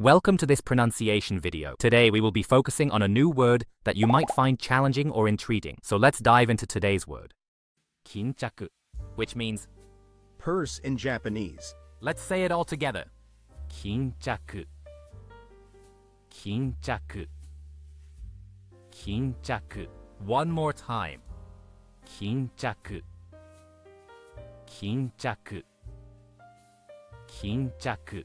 Welcome to this pronunciation video. Today we will be focusing on a new word that you might find challenging or intriguing. So let's dive into today's word. Kinchaku, which means purse in Japanese. Let's say it all together. Kinchaku. Kinchaku. Kinchaku. One more time. Kinchaku. Kinchaku. Kinchaku.